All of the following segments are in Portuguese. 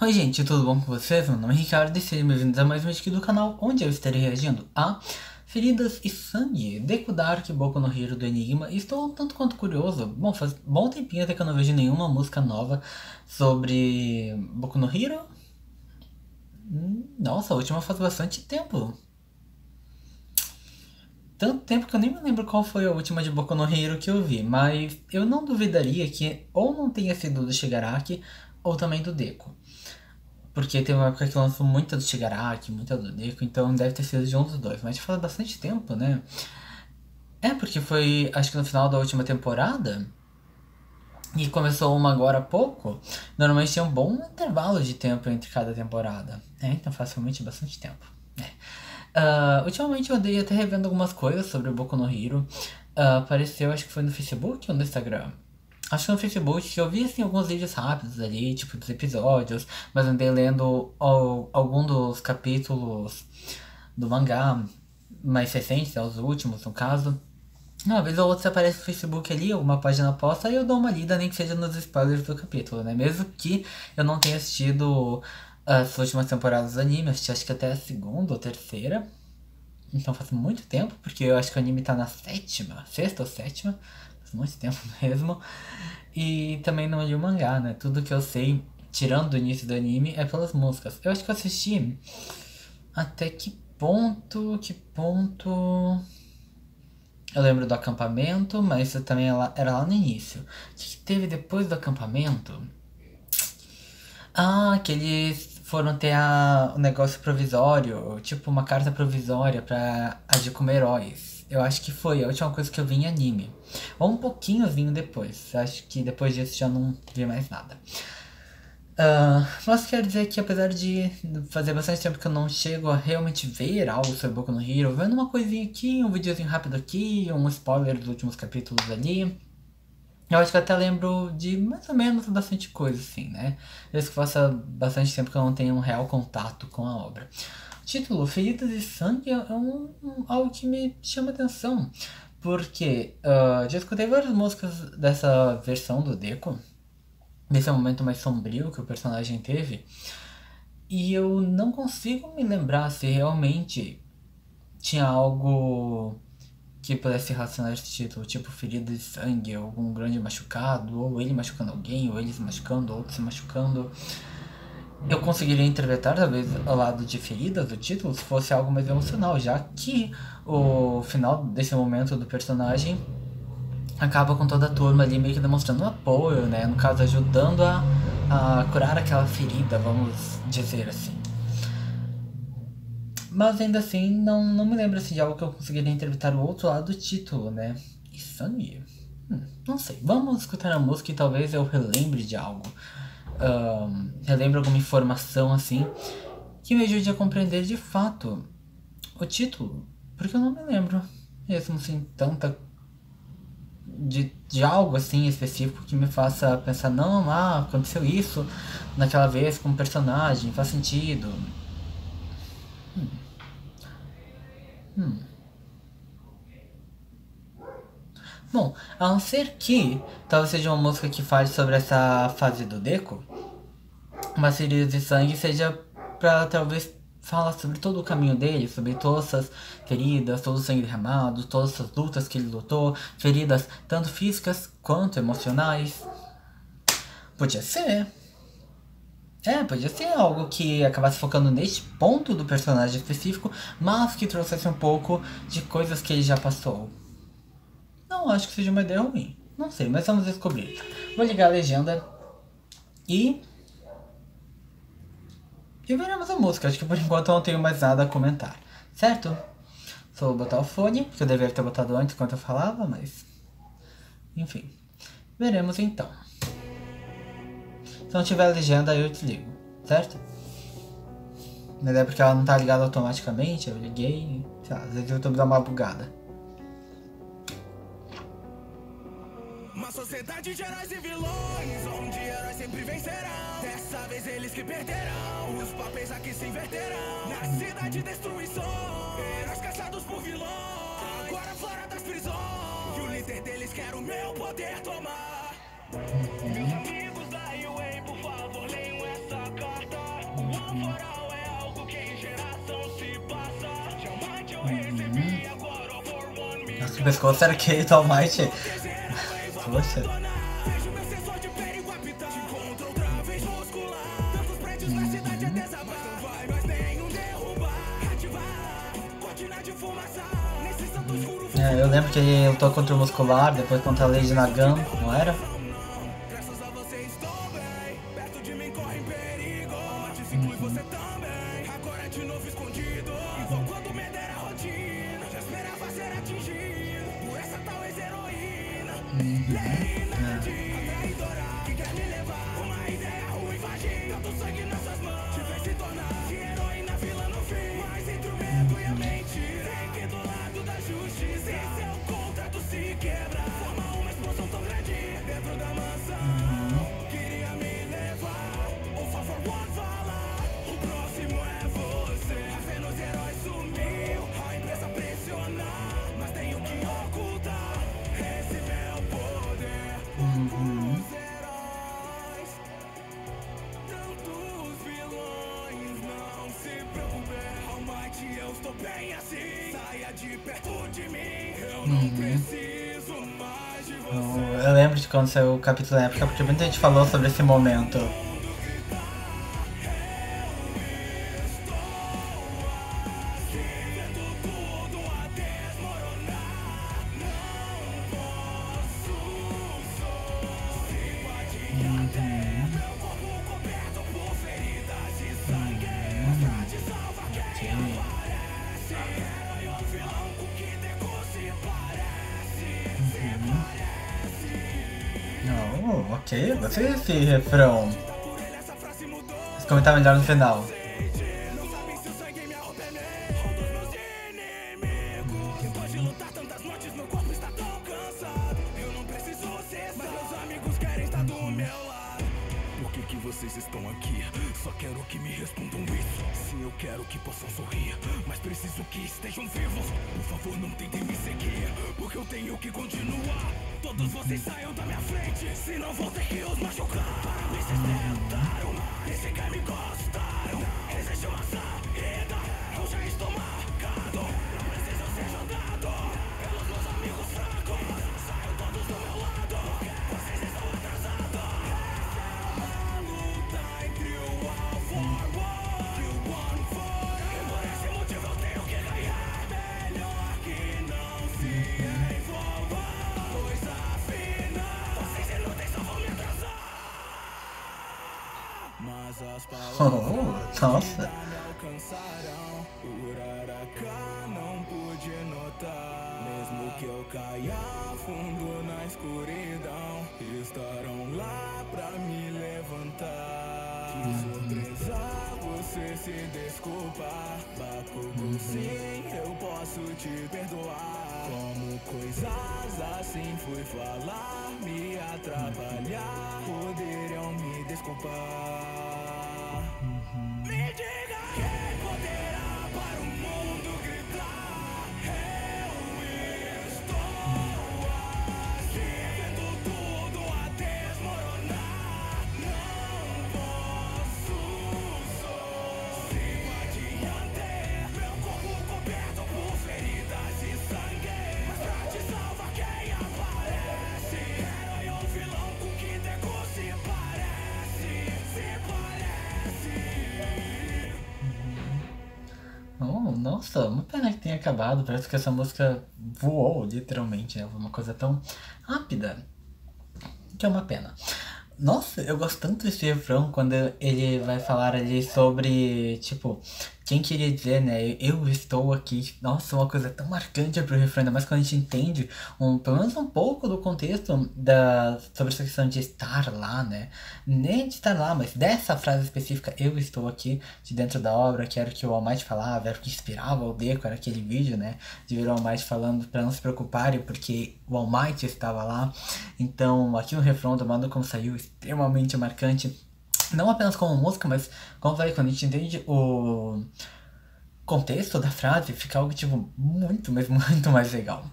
Oi gente, tudo bom com vocês? Meu nome é Ricardo e sejam bem-vindos a mais um vídeo do canal, onde eu estarei reagindo a Feridas e Sangue, Deku Dark, Boku no Hero do Enigma. Estou tanto quanto curioso, bom, faz bom tempinho até que eu não vejo nenhuma música nova sobre Boku no Hero. Nossa, a última faz bastante tempo. Tanto tempo que eu nem me lembro qual foi a última de Boku no Hero que eu vi, mas eu não duvidaria que ou não tenha sido do Shigaraki ou também do Deco. Porque tem uma época que lançou muita do Shigaraki, muita do Deco, então deve ter sido de um dos dois. Mas já faz bastante tempo, né? É, porque foi, acho que no final da última temporada. E começou uma agora há pouco. Normalmente tem um bom intervalo de tempo entre cada temporada. É, então facilmente bastante tempo. Uh, ultimamente eu andei até revendo algumas coisas sobre o Boku no Hero. Uh, apareceu, acho que foi no Facebook ou no Instagram Acho que no Facebook eu vi assim, alguns vídeos rápidos ali, tipo dos episódios, mas andei lendo ao, algum dos capítulos do mangá mais recentes, é os últimos no caso. Uma vez ou outra aparece no Facebook ali, alguma página posta, aí eu dou uma lida, nem que seja nos spoilers do capítulo, né? Mesmo que eu não tenha assistido as últimas temporadas do anime, assisti acho que até a segunda ou terceira. Então faz muito tempo, porque eu acho que o anime tá na sétima, sexta ou sétima muito tempo mesmo. E também não li o mangá, né? Tudo que eu sei, tirando do início do anime, é pelas músicas. Eu acho que eu assisti até que ponto, que ponto... Eu lembro do acampamento, mas isso também era lá no início. O que teve depois do acampamento? Ah, que eles foram ter a, o negócio provisório, tipo uma carta provisória pra agir como heróis. Eu acho que foi a última coisa que eu vi em anime. Ou um pouquinho vinho depois. Acho que depois disso já não vi mais nada. Uh, mas quero dizer que apesar de fazer bastante tempo que eu não chego a realmente ver algo sobre Boku no Hero, vendo uma coisinha aqui, um videozinho rápido aqui, um spoiler dos últimos capítulos ali, eu acho que até lembro de mais ou menos bastante coisa, assim, né? Desde que faça bastante tempo que eu não tenho um real contato com a obra título Feridas de Sangue é um, um, algo que me chama atenção. Porque uh, já escutei várias músicas dessa versão do Deco, desse momento mais sombrio que o personagem teve, e eu não consigo me lembrar se realmente tinha algo que pudesse relacionar esse título, tipo ferida de sangue, ou algum grande machucado, ou ele machucando alguém, ou eles machucando, ou se machucando eu conseguiria interpretar, talvez, ao lado de feridas do título, se fosse algo mais emocional, já que o final desse momento do personagem acaba com toda a turma ali meio que demonstrando apoio, né? No caso, ajudando a, a curar aquela ferida, vamos dizer assim. Mas ainda assim, não, não me lembro assim, de algo que eu conseguiria interpretar o outro lado do título, né? Isso é hum, Não sei. Vamos escutar a música e talvez eu relembre de algo relembra alguma informação assim que me ajude a compreender de fato o título, porque eu não me lembro mesmo assim tanta de, de algo assim específico que me faça pensar não, ah, aconteceu isso naquela vez com o personagem, faz sentido. Hum. Hum. Bom, a não ser que talvez seja uma música que fale sobre essa fase do Deco, uma série de sangue seja para talvez falar sobre todo o caminho dele, sobre todas essas feridas, todo o sangue derramado, todas essas lutas que ele lutou, feridas tanto físicas quanto emocionais. Podia ser. É, podia ser algo que acabasse focando neste ponto do personagem específico, mas que trouxesse um pouco de coisas que ele já passou. Não acho que seja uma ideia ruim. Não sei, mas vamos descobrir. Vou ligar a legenda e... E veremos a música. Acho que por enquanto eu não tenho mais nada a comentar. Certo? Só vou botar o fone, que eu deveria ter botado antes enquanto eu falava, mas... Enfim. Veremos então. Se não tiver legenda, eu desligo. Certo? Mas é porque ela não tá ligada automaticamente, eu liguei, sei lá, às vezes o YouTube dá uma bugada. Uma sociedade de heróis e vilões, onde heróis sempre vencerão. Dessa vez eles que perderão, os papéis aqui se inverterão. Na cidade destruição, heróis caçados por vilões. Agora fora das prisões, e o líder deles quer o meu poder tomar. Meus amigos da UA, por favor, leiam essa carta. A moral é algo que em geração se passa. Jamais eu recebi agora all for one me. Nossa, o pescoço era que All É eu lembro que ele lutou contra o muscular, depois contra a Lady Nagant, não era? Lado da justiça. E seu contrato se quebra. Quando saiu o capítulo na época, porque muita gente falou sobre esse momento. Amigos querem estar do meu lado. Por que, que vocês estão aqui? Só quero que me respondam isso. Sim, eu quero que possam sorrir, mas preciso que estejam vivos. Por favor, não tentem me seguir, porque eu tenho que continuar. Todos vocês saiam da minha frente, senão vou ter que os machucar. Parabéns, vocês tentaram, esse game me gostaram. Assim fui falar, me atrapalhar, poderiam me desculpar. Nossa, uma pena que tenha acabado. Parece que essa música voou, literalmente, né? Uma coisa tão rápida. Que é uma pena. Nossa, eu gosto tanto desse refrão quando ele vai falar ali sobre, tipo, quem queria dizer, né? Eu estou aqui. Nossa, uma coisa tão marcante pro refrão, ainda mais quando a gente entende um, pelo menos um pouco do contexto da, sobre essa questão de estar lá, né? Nem de estar lá, mas dessa frase específica, eu estou aqui, de dentro da obra, que era o que o Almighty falava, era o que inspirava o Deco, era aquele vídeo, né? De ver o Almighty falando para não se preocuparem, porque o Almighty estava lá. Então, aqui no refrão do Mando Como Saiu, extremamente marcante. Não apenas como música, mas como eu falei, quando a gente entende o contexto da frase, fica algo, tipo, muito, mas muito mais legal.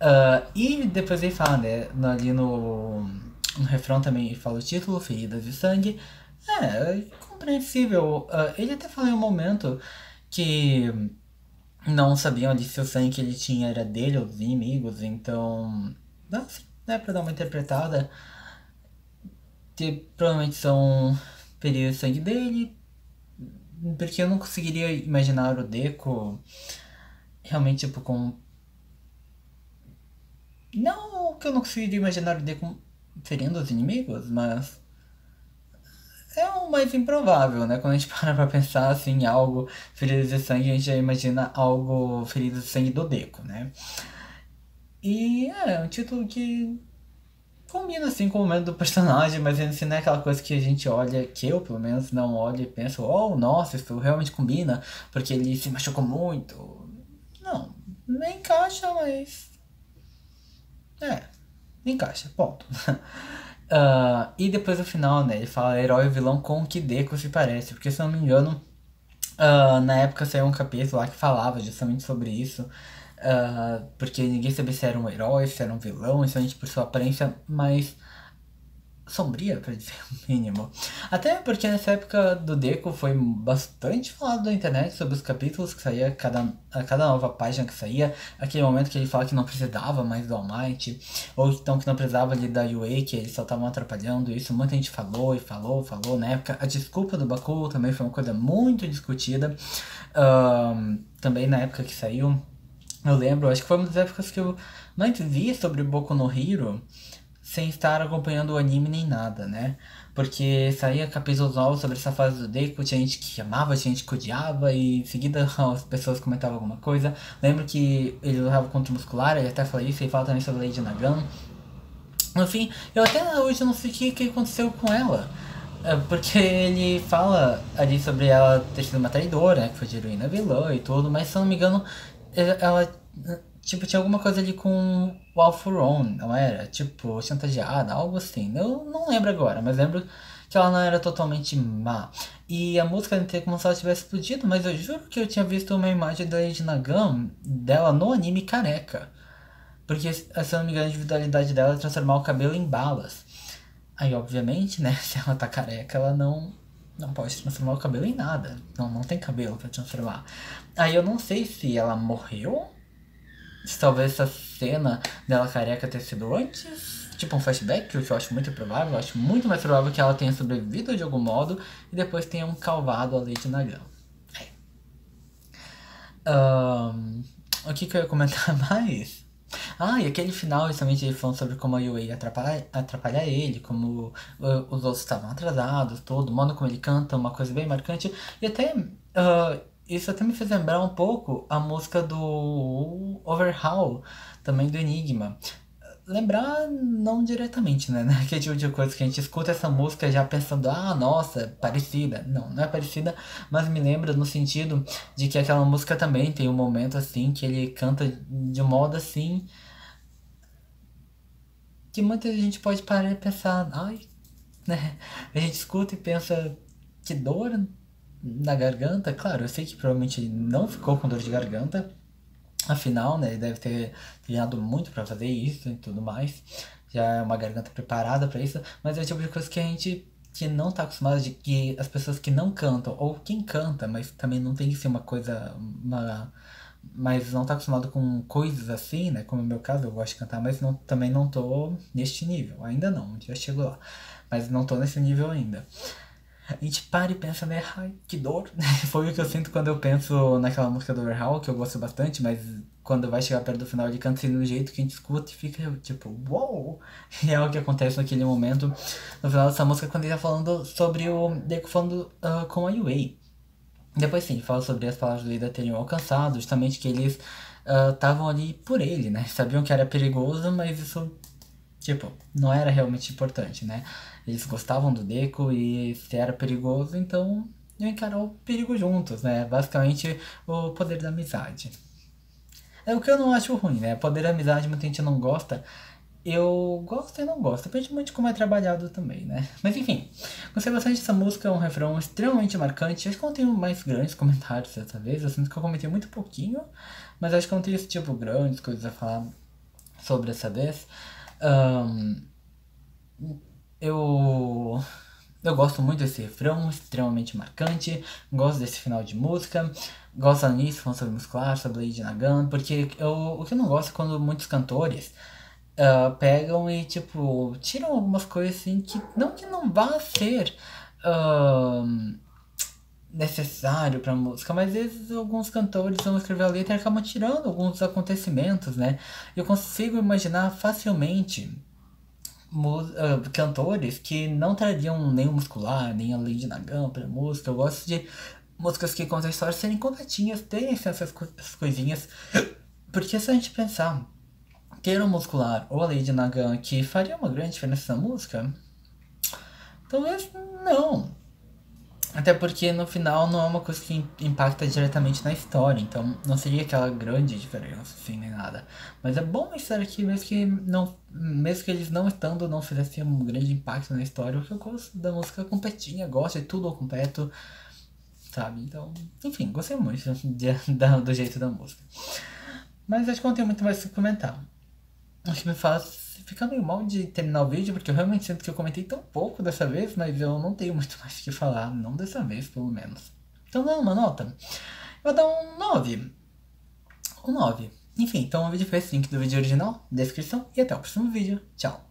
Ah, e depois ele fala, né, ali no, no refrão também fala o título, Feridas de Sangue. É, compreensível. Uh, ele até falou em um momento que não sabiam ali se o sangue que ele tinha era dele ou dos inimigos, então. Assim, né, pra dar uma interpretada. Que provavelmente são períodos de sangue dele. Porque eu não conseguiria imaginar o Deco realmente, tipo, com. Não que eu não conseguiria imaginar o Deco ferindo os inimigos, mas é o mais improvável, né? Quando a gente para pra pensar assim, em algo ferido de sangue, a gente já imagina algo ferido de sangue do Deco, né? E é um título que combina assim com o momento do personagem, mas ainda assim não é aquela coisa que a gente olha, que eu pelo menos não olho e penso, oh, nossa, isso realmente combina, porque ele se machucou muito. Não, nem encaixa, mas. É, encaixa, ponto. Uh, e depois no final, né, ele fala herói e vilão com que Deco se parece, porque se não me engano, uh, na época saiu um capítulo lá que falava justamente sobre isso, uh, porque ninguém sabia se era um herói, se era um vilão, justamente por sua aparência, mas sombria, para dizer o mínimo. Até porque nessa época do Deco foi bastante falado na internet sobre os capítulos que saía, cada, a cada nova página que saía, aquele momento que ele fala que não precisava mais do All Might, ou então que não precisava ali da UA, que eles só estavam atrapalhando isso, muita gente falou e falou, falou na época. A desculpa do Baku também foi uma coisa muito discutida, também na época que saiu. Eu lembro, acho que foi uma das épocas que eu mais vi sobre Boku no Hero, sem estar acompanhando o anime nem nada, né? Porque saía capítulos novos sobre essa fase do Deku, tinha gente que amava, tinha gente que odiava, e em seguida as pessoas comentavam alguma coisa. Lembro que ele lutava contra o muscular, ele até falou isso, ele fala também sobre Lady Nagano. Enfim, eu até hoje não sei o que, que aconteceu com ela. É, porque ele fala ali sobre ela ter sido uma traidora, né? Que foi de heroína vilã e tudo, mas se eu não me engano, ela Tipo, tinha alguma coisa ali com o One, não era? Tipo, chantageada, algo assim. Eu não lembro agora, mas lembro que ela não era totalmente má. E a música não como se ela tivesse explodido, mas eu juro que eu tinha visto uma imagem da Lady Nagam dela no anime careca. Porque, se eu não me engano, a individualidade dela é transformar o cabelo em balas. Aí, obviamente, né, se ela tá careca, ela não não pode transformar o cabelo em nada. Não, não tem cabelo para transformar. Aí eu não sei se ela morreu se talvez essa cena dela careca tenha sido antes, tipo um flashback, o que eu acho muito provável. Eu acho muito mais provável que ela tenha sobrevivido de algum modo e depois tenha um calvado a Lady Nagão. Um, o que, que eu ia comentar mais? Ah, e aquele final, justamente ele falando sobre como a Yui ia atrapalhar, atrapalhar ele, como uh, os outros estavam atrasados, todo, o modo como ele canta, uma coisa bem marcante. E até uh, isso até me fez lembrar um pouco a música do Overhaul, também do Enigma. Lembrar não diretamente, né? Aquele tipo de coisa que a gente escuta essa música já pensando, ah, nossa, parecida. Não, não é parecida, mas me lembra no sentido de que aquela música também tem um momento assim que ele canta de modo assim que muita gente pode parar e pensar, ai, né? A gente escuta e pensa, que dor, na garganta, claro, eu sei que provavelmente ele não ficou com dor de garganta, afinal, né, ele deve ter treinado muito para fazer isso e tudo mais, já é uma garganta preparada para isso, mas é o tipo de coisa que a gente que não tá acostumado de que as pessoas que não cantam, ou quem canta, mas também não tem que ser uma coisa, uma, mas não tá acostumado com coisas assim, né, como no meu caso, eu gosto de cantar, mas não, também não tô neste nível, ainda não, já chego lá, mas não tô nesse nível ainda a gente para e pensa, né? Ai, que dor. Foi o que eu sinto quando eu penso naquela música do Overhaul, que eu gosto bastante, mas quando vai chegar perto do final ele canta assim do jeito que a gente escuta e fica tipo, uou! E é o que acontece naquele momento, no final dessa música, quando ele tá falando sobre o Deku falando uh, com a Yui. Depois sim, fala sobre as palavras do Ida terem alcançado, justamente que eles estavam uh, ali por ele, né? Sabiam que era perigoso, mas isso, tipo, não era realmente importante, né? Eles gostavam do Deco e se era perigoso, então iam encarar o perigo juntos, né? Basicamente o poder da amizade. É o que eu não acho ruim, né? Poder da amizade muita gente não gosta. Eu gosto e não gosto, depende muito de como é trabalhado também, né? Mas enfim, gostei bastante dessa música, é um refrão extremamente marcante. Acho que eu não tenho mais grandes comentários dessa vez, eu sinto que eu comentei muito pouquinho, mas acho que eu não tenho esse tipo grandes coisas a falar sobre essa vez. Um, eu Eu gosto muito desse refrão, extremamente marcante. Gosto desse final de música. Gosto nisso, falando sobre muscular, sobre Lady Nagan. Porque eu, o que eu não gosto é quando muitos cantores uh, pegam e, tipo, tiram algumas coisas assim que não que não vá ser. Uh, necessário pra música, mas às vezes alguns cantores vão escrever a letra e acabam tirando alguns acontecimentos, né? Eu consigo imaginar facilmente uh, cantores que não trariam nem o muscular, nem a Lady Nagan pra música. Eu gosto de músicas que contam histórias serem completinhas, terem essas, co coisinhas. Porque se a gente pensar ter um muscular ou a Lady Nagan que faria uma grande diferença na música, talvez não. Até porque no final não é uma coisa que impacta diretamente na história, então não seria aquela grande diferença, assim, nem nada. Mas é bom estar aqui, mesmo que, não, mesmo que eles não estando, não fizessem um grande impacto na história, porque eu gosto da música completinha, gosto de tudo ao completo, sabe? Então, enfim, gostei muito de, da, do jeito da música. Mas acho que não tenho muito mais o que comentar. O que me faz fica meio mal de terminar o vídeo, porque eu realmente sinto que eu comentei tão pouco dessa vez, mas eu não tenho muito mais o que falar, não dessa vez, pelo menos. Então, não, uma nota. Eu vou dar um 9. Um 9. Enfim, então o vídeo foi esse link do vídeo original, descrição, e até o próximo vídeo. Tchau.